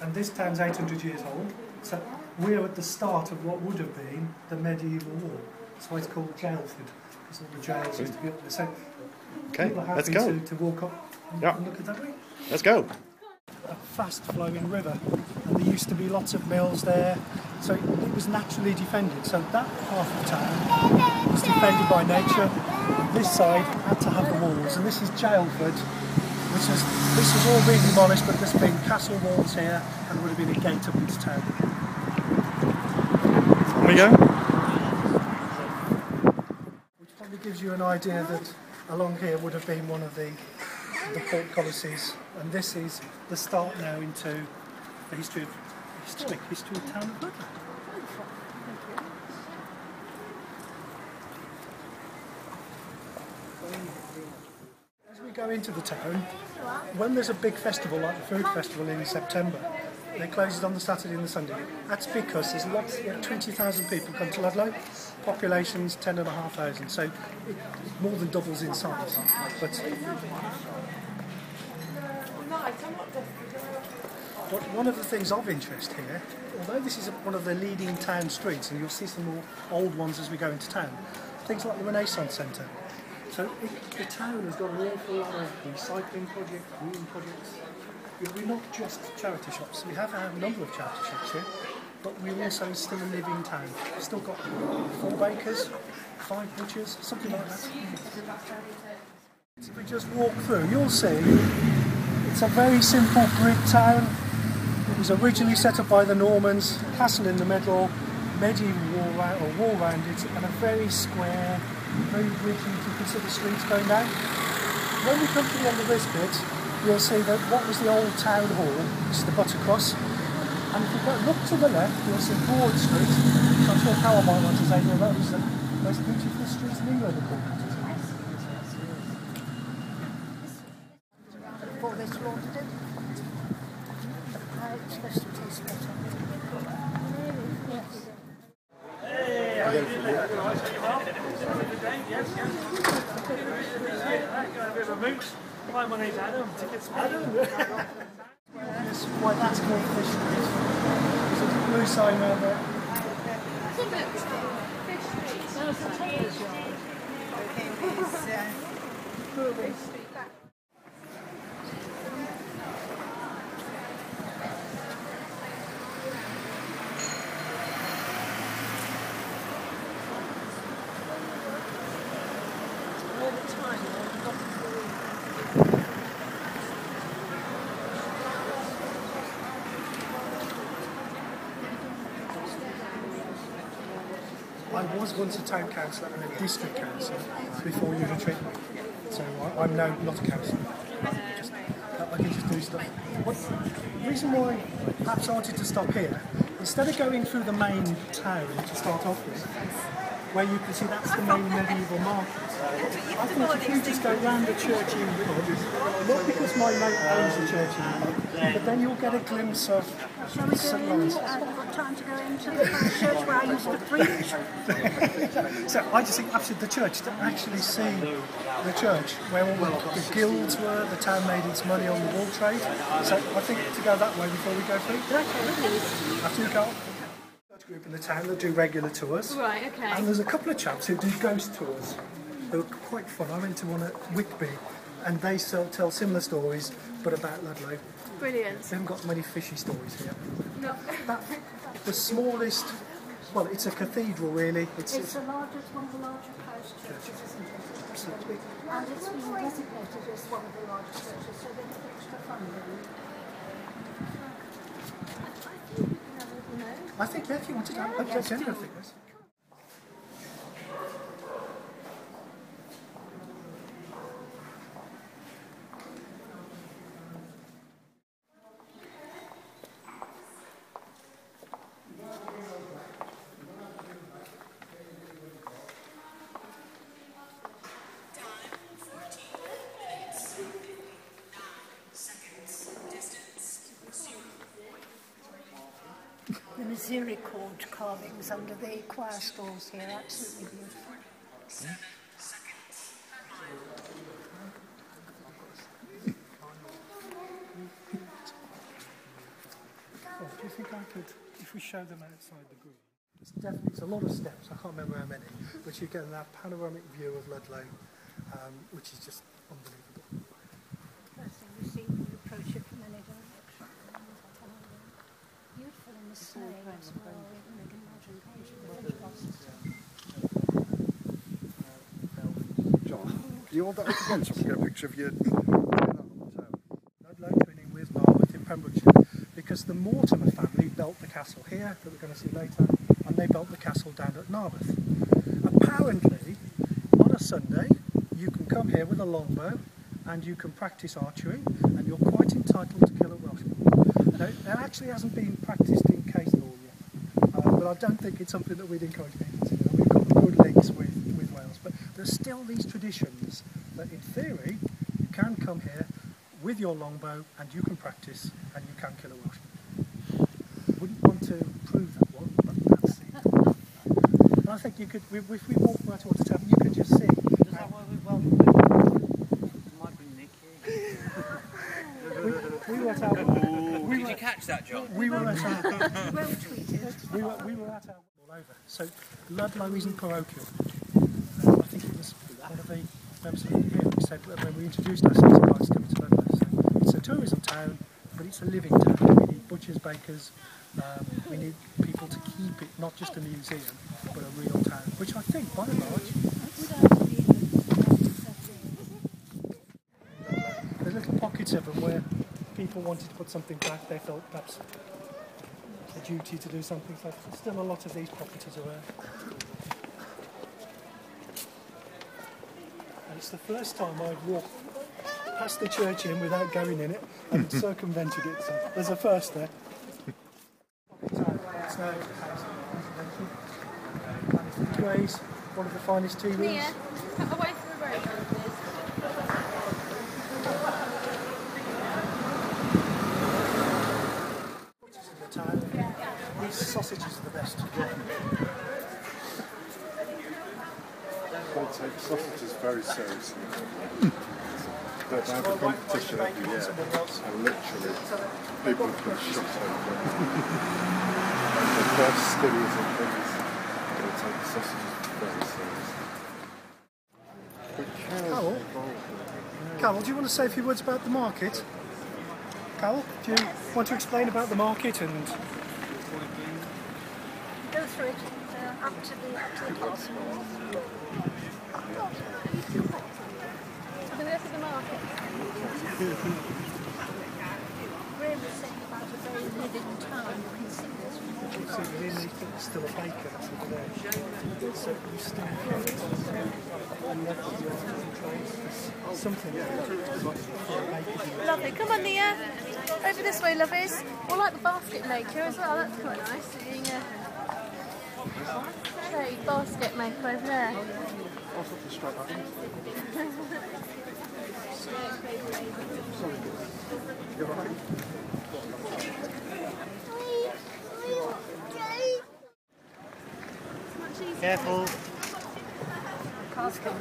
and this town's 800 years old. So we're at the start of what would have been the medieval wall. That's why it's called Jailford, because all the jails used to be up there. So Okay, let's go. to, to walk up and, Yeah. and look at that way. Let's go. A fast flowing river, and there used to be lots of mills there, so it, it was naturally defended. So that half of the town was defended by nature. This side had to have the walls, and this is Jailford, which is this has all been demolished, but there's been castle walls here, and would have been a gate up into town. Here we go. Which probably gives you an idea that along here would have been one of the the portcullises, and this is the start now into the history of historic history of town of Ludlow. Go into the town, when there's a big festival like the food festival in September, it on the Saturday and the Sunday. That's because there's lots, you know, 20,000 people come to Ludlow, population's 10,500, so it, more than doubles in size. But what, one of the things of interest here, although this is one of the leading town streets, and you'll see some more old ones as we go into town, things like the Renaissance Centre. So it, the town has got an awful lot of recycling projects, green projects. We're not just charity shops. We have a number of charity shops here, but we're also still a living town. We've still got four bakers, five butchers, something like that. If we just walk through, you'll see it's a very simple brick town. It was originally set up by the Normans, castle in the middle, medieval wall round, or wall it, and a very square, very can see the streets going down. When we come to the end of this bit, you'll see that what was the old town hall, which is the Buttercross, and if you go, look to the left, you'll see Broad Street. So I'm sure Carol might want to say, that was the most beautiful street in England, according to before they slaughtered it. Uh, it's supposed to taste better. Yes. Name's Adam. Tickets, Adam. Yes, why that's called Fish Street. There's a blue sign around there. All the time, they've got to do I was once a town councillor and a district councillor before you retreat. So I, I'm now not a councillor. I can just do stuff. What, the reason why perhaps I wanted to stop here, instead of going through the main town to start off with, where you can see that's the main medieval market. I thought if you just go round the Church Inn not because my mate owns the Church Inn but then you'll get a glimpse of Shall we go in? I've got time to go into the church where I used to preach. So I just think absolutely the church to actually see the church where all the, the guilds were, the town made its money on the wool trade. So I think to go that way before we go through. After you go. There's a group in the town that do regular tours. Right, okay. And there's a couple of chaps who do ghost tours. They were quite fun. I went to one at Whitby and they sell, tell similar stories but about Ludlow. Brilliant. They haven't got many fishy stories here. No. That, the smallest, well, it's a cathedral really. It's, It's it's the largest, one of the largest parish churches, isn't it? absolutely And it's been designated as one of the largest churches, so they have extra funding. I think yeah, if you wanted to, I'd yes, general do. figures. Misericord carvings under the choir stalls here, absolutely beautiful. Yeah. well, do you think I could, if we show them outside the green, it's definitely it's a lot of steps. I can't remember how many, but you get that panoramic view of Ludlow, um, which is just unbelievable. First thing you see when you approach it from any direction. Beautiful in the snow as well. You can imagine, can't you? The ridge bosses. Do you want that up again so we get a picture of you? Twinning with in Pembrokeshire because the Mortimer family built the castle here that we're going to see later and they built the castle down at Narberth. Apparently on a Sunday you can come here with a longbow and you can practice archery and you're quite entitled to kill a Welshman. Now, that actually hasn't been practiced in case law but I don't think it's something that we'd encourage people to do. We've got good links with, with Wales but there's still these traditions that in theory you can come here with your longbow and you can practice and you can kill a Welshman. Wouldn't want to prove that one, but that's it. And I think you could, if if we walk right towards the tavern, you could just see. Is that why we welcome Might bring We were at our, Did you catch that, John? we were at our, Well tweeted. All over. So Ludlow isn't parochial. Uh, I think it was one of the members of the here we said when we introduced ourselves, guys coming to Ludlow. So it's a tourism town, but it's a living town. We need butchers, bakers. Um, we need people to keep it not just a museum, but a real town, which I think, by and large, there's little pockets of them where people wanted to put something back. They felt perhaps a duty to do something. So there's still a lot of these properties around. And it's the first time I've walked past the Church Inn without going in it and circumvented it. So there's a first there. It's Grace, one of the finest tea rooms. Mia, away from the road, please. in the town. These sausages are the best. They take sausages very seriously. They have a competition every year, and literally people have been shot over. and the best skillies and things, they take sausages very seriously. Carol? Carol, do you want to say a few words about the market? Carol, do you want to explain about the market and Go through it uh, up to the up to the castle. We the market? Graham was saying about a very living town. You can see this from all see within there's still a baker there. So you still have a lot your trades. Something for a baker to do. Lovely. Come on, Nia. Over this way, lovies. Or like the basket maker as well. That's quite nice. Seeing a great basket maker over there. I'll have to straight back in. Sorry, you're right. Careful.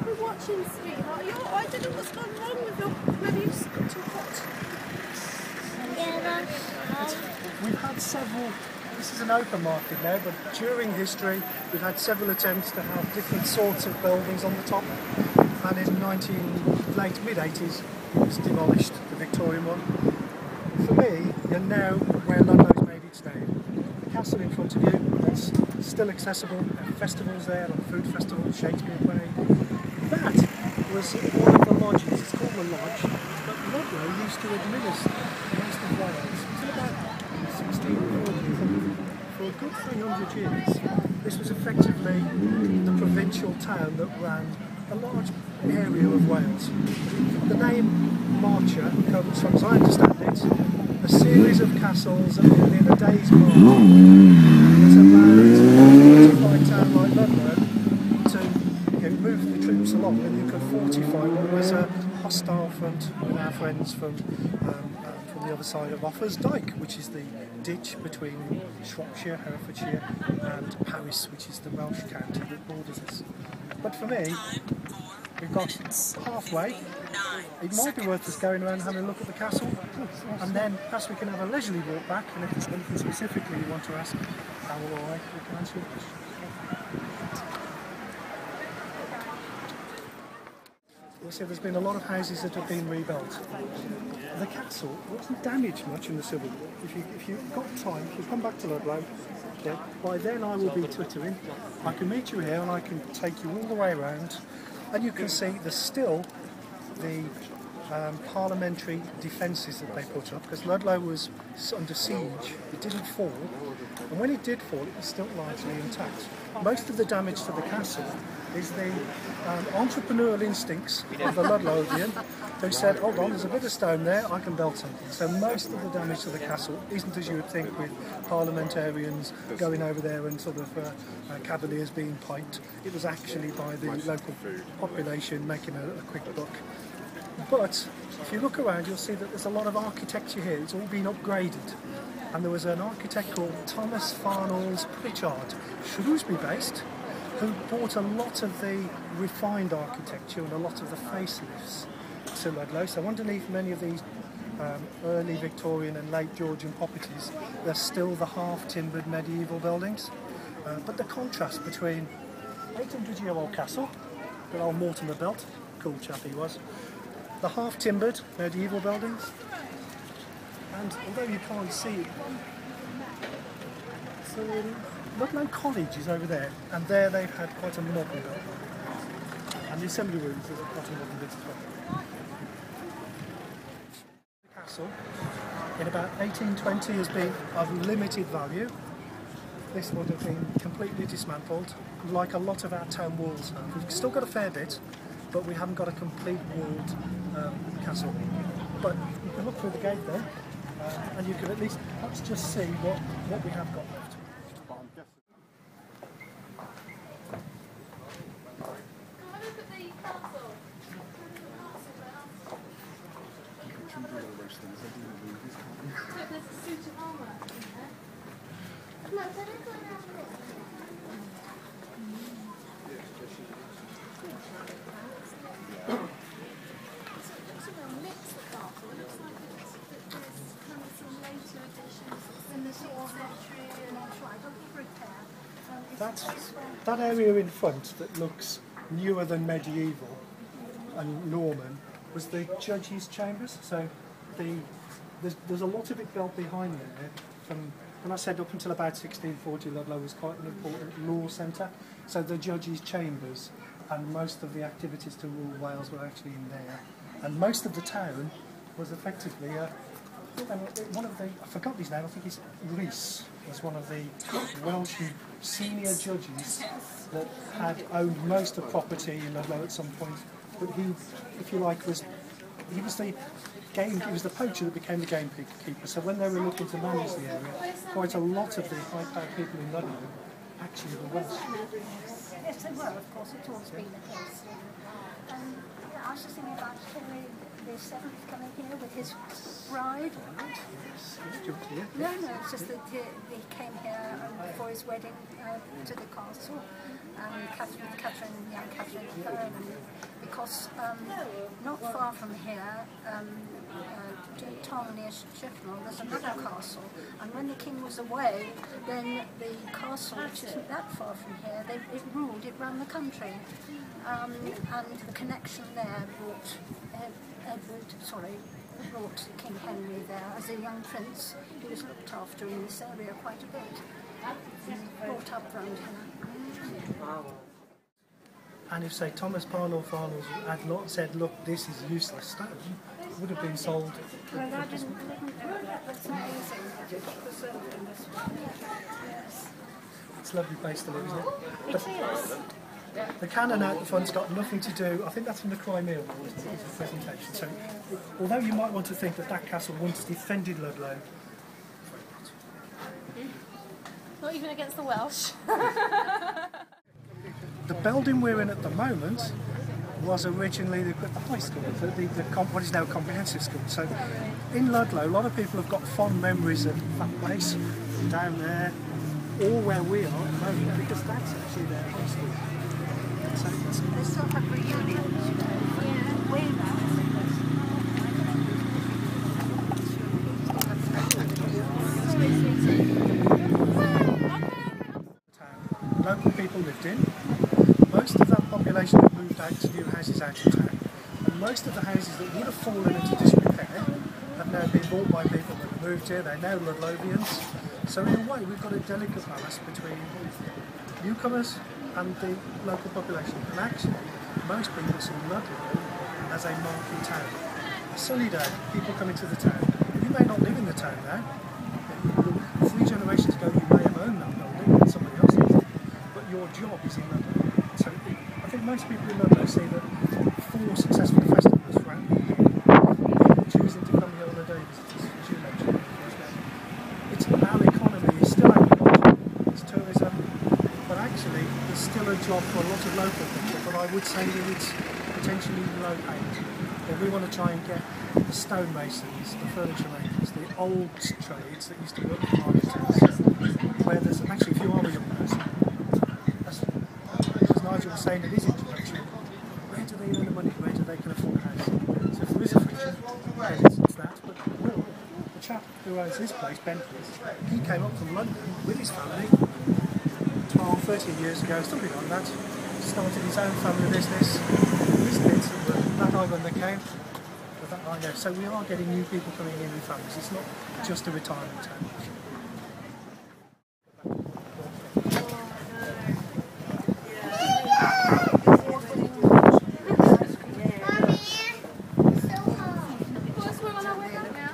We're watching, sweetheart. You're, I don't know what's gone wrong with your. Maybe you've just got too hot. We've had several, this is an open market now, but during history we've had several attempts to have different sorts of buildings on the top. And in 19, late mid 80s it was demolished, the Victorian one. For me, you're now where Ludlow's made its name. The castle in front of you, that's still accessible. There festivals there, like food festival, Shakespeare play. That was one of the lodges, it's called the lodge, but Ludlow used to administer most of Wales about 1640. For a good 300 years, this was effectively the provincial town that ran a large area of Wales. The name Marcher comes from, as I understand it, a series of castles within a day's march that allowed a fortified town like Ludlow to you know, move the troops along and you could fortify what was a hostile front with our friends from um, uh, from the other side of Offa's Dyke, which is the ditch between Shropshire, Herefordshire and Powys, which is the Welsh county that borders us. But for me, we've got halfway. It might be worth us going around having a look at the castle, and then perhaps we can have a leisurely walk back. And if there's anything specifically you want to ask, how or I, we can answer your question. See there's been a lot of houses that have been rebuilt. The castle wasn't damaged much in the Civil War. If, you, if you've got time, if you come back to Ludlow, yeah, by then I will be twittering. I can meet you here and I can take you all the way around and you can see there's still the um, parliamentary defences that they put up because Ludlow was under siege, it didn't fall and when it did fall it was still largely intact. Most of the damage to the castle is the um, entrepreneurial instincts of the Ludlowian who said, hold on, there's a bit of stone there, I can build something. So most of the damage to the castle isn't as you would think with parliamentarians going over there and sort of uh, uh, cavaliers being piked. It was actually by the local population making a, a quick buck. But if you look around, you'll see that there's a lot of architecture here. It's all been upgraded. And there was an architect called Thomas Farnolls Pritchard, Shrewsbury based, who brought a lot of the refined architecture and a lot of the facelifts to Ludlow. So underneath many of these um, early Victorian and late Georgian properties, there's still the half-timbered medieval buildings. Uh, but the contrast between 800 year old castle that old Mortimer built, cool chap he was, the half-timbered medieval buildings, and although you can't see it, so um, Ludlow College is over there, and there they've had quite a modern building. And the assembly rooms is quite a modern bit as well. The castle, in about 1820, has been of limited value. This would have been completely dismantled, like a lot of our town walls have. We've still got a fair bit, but we haven't got a complete walled um, castle. But you can look through the gate there, uh, and you can at least perhaps just see what, what we have got left. But You? That, area in front that looks newer than medieval and Norman was the judges' chambers. So the, there's, there's a lot of it built behind there. From I said up until about 1640, Ludlow was quite an important law centre. So the judges' chambers and most of the activities to rule Wales were actually in there. And most of the town was effectively uh, a, one of the, I forgot his name, I think it's Rees, was one of the Welsh senior judges that had owned most of property in Ludlow at some point. But he, if you like, was he was the game, he was the poacher that became the gamekeeper. So when they were looking to manage the area, quite a lot of the high-powered people in Ludlow actually were Welsh. Yes, they were, of course, it's always been the case. Um, yeah, I was just thinking about Henry the Seventh coming here with his bride. No, no, it's just that he, he came here um, for his wedding uh, to the castle, and Catherine, Catherine, young Catherine because um, not far from here, um, uh, to Tom near Shifnal, there's another castle, and when the king was away, then the castle, which isn't that far from here, they, it ruled, it ran the country, um, and the connection there brought Ed, Edward, sorry, brought King Henry there as a young prince. He was looked after in this area quite a bit. Brought up round here. And if, say, Thomas Parnell Farnolls had not said, look, this is useless stone, it would have been sold. Well, that didn't, didn't that's amazing it's preserved in this way. Yes. It's a lovely place to live, isn't it? It is. The cannon out the front's got nothing to do, I think that's from the Crimea War, presentation. So, although you might want to think that that castle once defended Ludlow, Not even against the Welsh. the building we're in at the moment was originally the, the high school, the, the, the com- what is now comprehensive school. So, in Ludlow, a lot of people have got fond memories of that place down there, or where we are at the moment, because that's actually their high school. So They still have reunions. Construct new houses out of town. And most of the houses that would have fallen into disrepair have now been bought by people that have moved here. They're now Ludlovians. So in a way, we've got a delicate balance between newcomers and the local population. And actually, most people see Ludlow as a market town. A sunny day, people come into the town. You may not live in the town now. Three generations ago, you may have owned that building and somebody else is, but your job is in Ludlow. Most people Ludlow see that four successful festivals throughout the year, choosing to come here on a day visitors, as you mentioned. It's our economy is still it's tourism, but actually there's still a job for a lot of local people, but I would say that it's potentially low paid. We want to try and get the stonemasons, the furniture makers, the old trades that used to work in marketers, where there's actually if you are a young person, as Nigel was saying in his introduction, where do they earn the money, where do they can afford a house? So if there is a future, then it's, it's that, but Will, the chap who owns this place, Bentley's, he came up from London with his family 12, 13 years ago, something like that. Started his own family business. His kids that eye when came, that. So we are getting new people coming in with families. It's not just a retirement home. Well, we're on our way back now.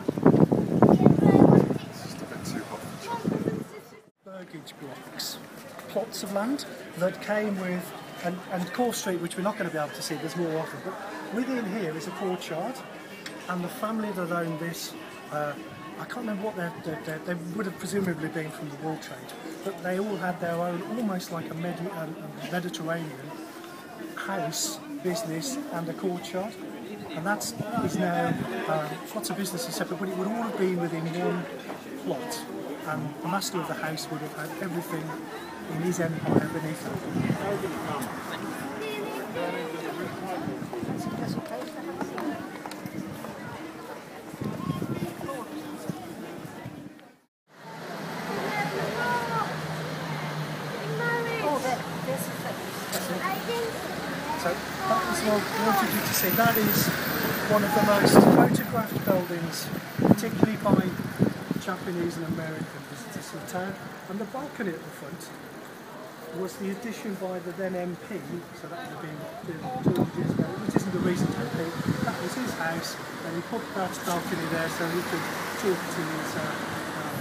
It's just a bit too hot for chocolate. Burgage blocks, plots of land that came with, and, and Corve Street, which we're not going to be able to see, there's more of them, but within here is a courtyard, and the family that owned this, uh, I can't remember what they're, they're, they're, they would have presumably been from the wool trade, but they all had their own, almost like a, Medi- a a Mediterranean house, business, and a courtyard. And that is now um, lots of businesses separate, but it would all have been within one plot. And the master of the house would have had everything in his empire beneath him. Oh, there, there's a thing. So what I wanted you to see. That is one of the most photographed buildings, particularly by Japanese and American visitors to the. And the balcony at the front was the addition by the then MP, so that would have been been 200 years ago, which isn't the recent MP. That was his house, and he put that balcony there so he could talk to his uh, um,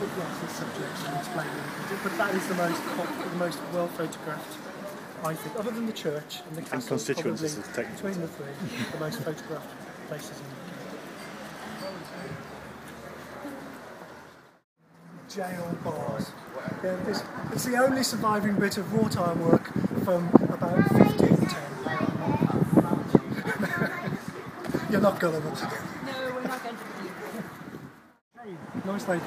put lots of subjects and explain what he could do. But that is the most the most well photographed I think, other than the church and the castle, constituents probably is a technical between the three, the most photographed places in the UK. Jail bars. Yeah, this, it's the only surviving bit of wrought iron work from about 1510. You're not gullible. No, we're not going to. Hey, nice lady.